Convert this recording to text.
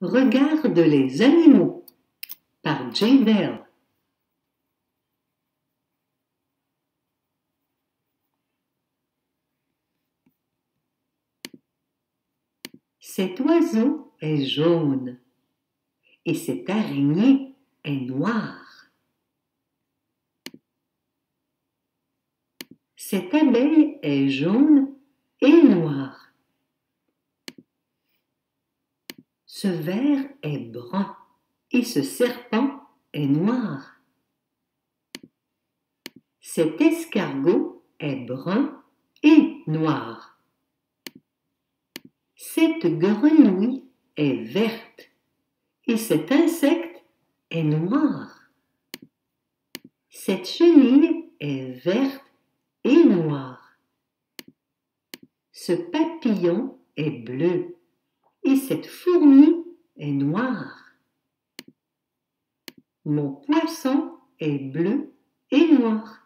Regarde les animaux par Jane Bell. Cet oiseau est jaune et cette araignée est noire. Cette abeille est jaune et noire. Ce ver est brun et ce serpent est noir. Cet escargot est brun et noir. Cette grenouille est verte et cet insecte est noir. Cette chenille est verte et noire. Ce papillon est bleu et cette fourmi est noire. Mon poisson est bleu et noir.